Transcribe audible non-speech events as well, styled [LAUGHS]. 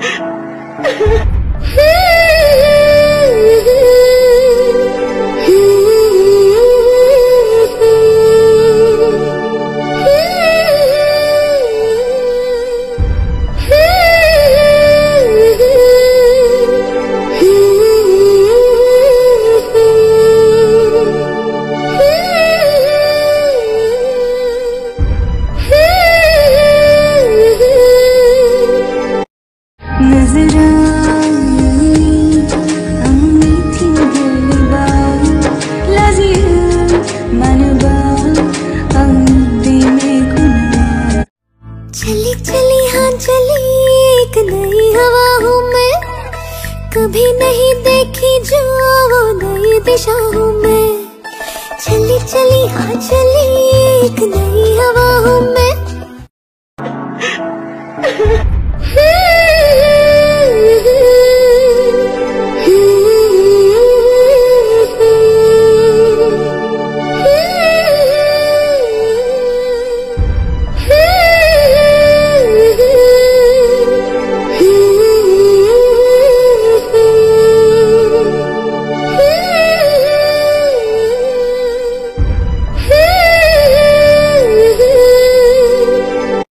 啊！[LAUGHS] चली कभी नहीं देखी जो वो नई दिशा हूँ मैं। चली चली हाँ चली, एक नई हवा हूँ मैं। [LAUGHS]